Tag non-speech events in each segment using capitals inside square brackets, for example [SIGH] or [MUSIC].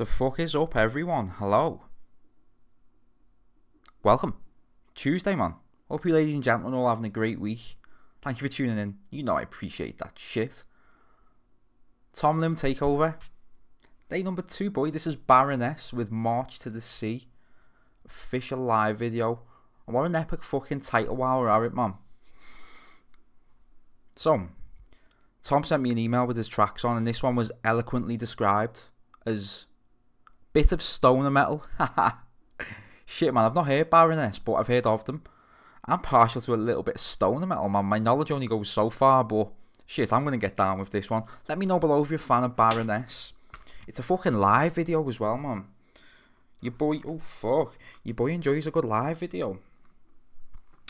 The fuck is up, everyone? Hello. Welcome. Tuesday, man. Hope you ladies and gentlemen all having a great week. Thank you for tuning in. You know I appreciate that shit. Tom Lim Takeover. Day number two, boy. This is Baroness with March to the Sea. Official live video. And what an epic fucking title while we're at it, man. So, Tom sent me an email with his tracks on, and this one was eloquently described as bit of stoner metal. [LAUGHS] Shit, man, I've not heard Baroness, but I've heard of them. I'm partial to a little bit of stoner metal, man. My knowledge only goes so far, but shit, I'm going to get down with this one. Let me know below if you're a fan of Baroness. It's a fucking live video as well, man. Your boy, oh fuck, your boy enjoys a good live video.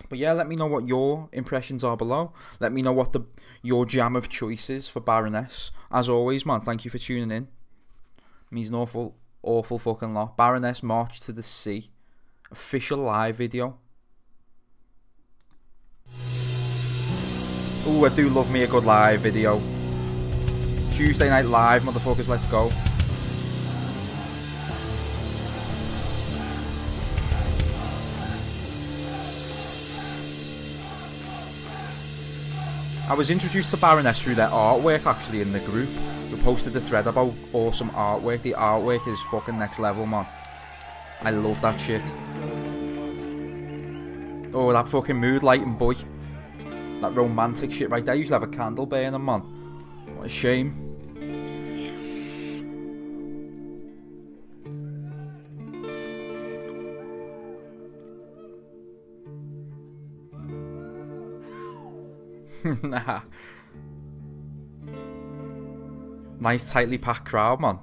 But yeah, let me know what your impressions are below. Let me know what the your jam of choice is for Baroness. As always, man, thank you for tuning in. It means an awful, awful fucking lot. Baroness March to the Sea. Official live video. Ooh, I do love me a good live video. Tuesday night live, motherfuckers, let's go. I was introduced to Baroness through their artwork actually in the group. Posted a thread about awesome artwork. The artwork is fucking next level, man. I love that shit. Oh, that fucking mood lighting, boy. That romantic shit right there. I usually have a candle burning, man. What a shame. [LAUGHS] nah. Nice tightly packed crowd, man.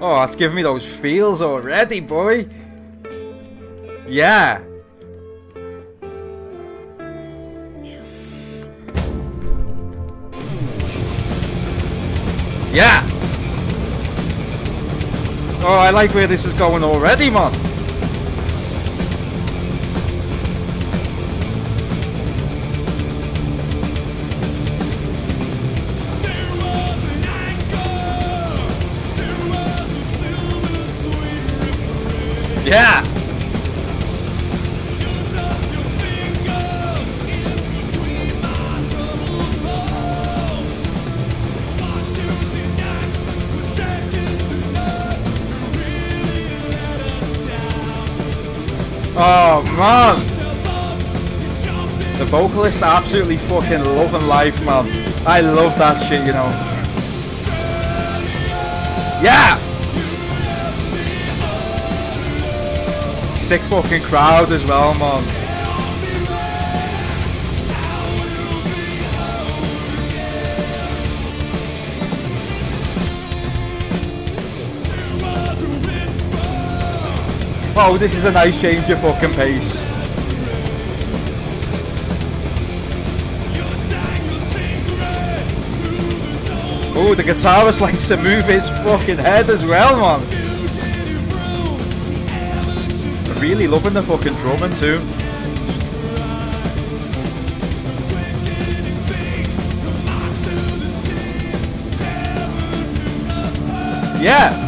Oh, that's giving me those feels already, boy. Yeah. Yeah. Oh, I like where this is going already, man. Oh man! The vocalist absolutely fucking loving life, man. I love that shit, you know. Yeah! sick fucking crowd as well, man. Oh, this is a nice change of fucking pace. Oh, the guitarist likes to move his fucking head as well, man. really loving the fucking drumming too. Yeah!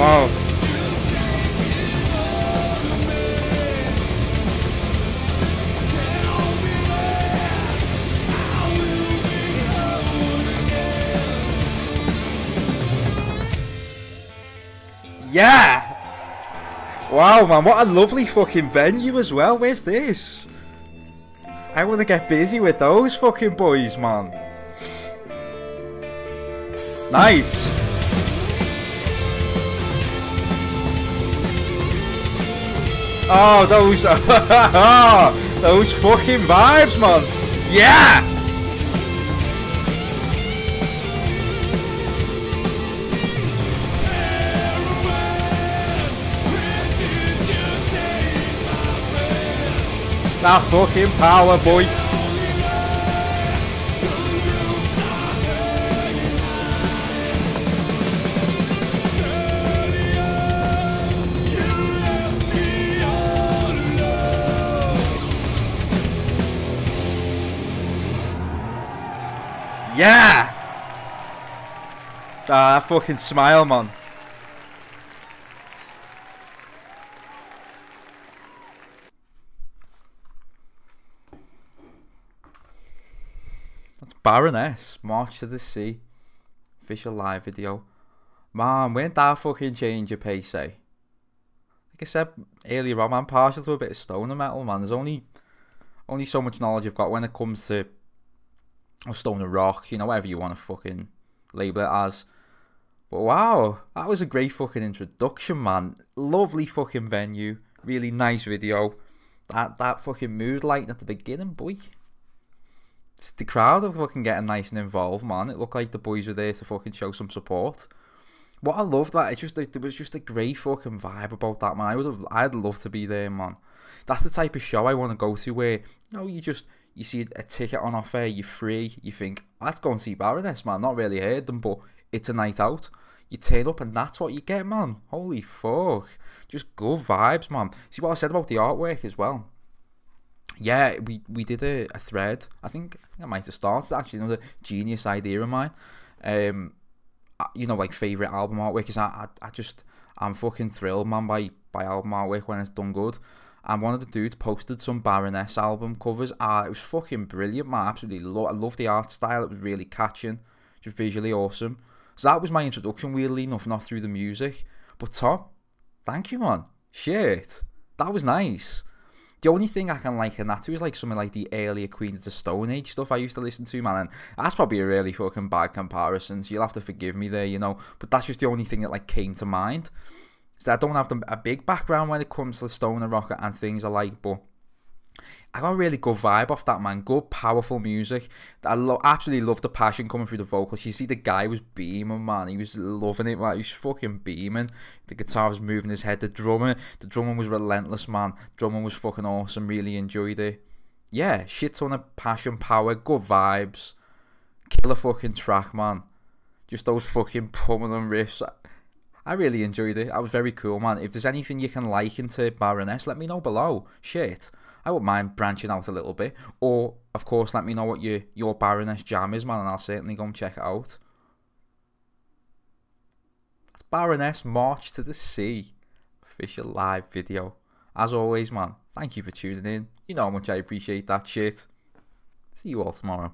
Wow. Yeah! Wow, man, what a lovely fucking venue as well. Where's this? I want to get busy with those fucking boys, man. Nice. Oh, those, those fucking vibes, man. Yeah! That fucking power, boy. Yeah! Ah, fucking smile, man. That's Baroness, March to the Sea. Official live video. Man, when that fucking change your pace, eh? Like I said earlier on, I'm partial to a bit of stoner metal, man. There's only only so much knowledge I've got when it comes to or Stone stoner rock, you know, whatever you want to fucking label it as. But wow, that was a great fucking introduction, man. Lovely fucking venue, really nice video. That that fucking mood lighting at the beginning, boy. It's the crowd are fucking getting nice and involved, man. It looked like the boys were there to fucking show some support. What I loved that it's just like, there was just a great fucking vibe about that man. I would have I'd love to be there, man. That's the type of show I want to go to where you know you just you see a ticket on offer, you're free, you think, let's go and see Baroness, man. Not really heard them, but it's a night out. You turn up and that's what you get, man. Holy fuck. Just good vibes, man. See what I said about the artwork as well. Yeah, we, we did a, a thread. I think, I might have started actually another genius idea of mine. Um, you know, like favourite album artwork is I, I, I just, I'm fucking thrilled, man, by, by album artwork when it's done good. And one of the dudes posted some Baroness album covers. Ah, it was fucking brilliant, man. Absolutely love. I love the art style. It was really catching, just visually awesome. So that was my introduction. Weirdly enough, not through the music, but Tom, thank you, man. Shit, that was nice. The only thing I can liken that to is like something like the earlier Queen of the Stone Age stuff I used to listen to, man. And that's probably a really fucking bad comparison, so you'll have to forgive me there, you know. But that's just the only thing that like came to mind. So I don't have the, a big background when it comes to stoner rock and things I like, but I got a really good vibe off that man. Good, powerful music. I lo absolutely love the passion coming through the vocals. You see, the guy was beaming, man. He was loving it, man. He was fucking beaming. The guitar was moving his head. The drummer, the drummer was relentless, man. Drumming was fucking awesome. Really enjoyed it. Yeah, shit ton of passion, power, good vibes. Killer fucking track, man. Just those fucking pummeling riffs. I really enjoyed it. That was very cool, man. If there's anything you can liken to Baroness, let me know below. Shit. I wouldn't mind branching out a little bit. Or, of course, let me know what your, your Baroness jam is, man, and I'll certainly go and check it out. That's Baroness March to the Sea. Official live video. As always, man, thank you for tuning in. You know how much I appreciate that shit. See you all tomorrow.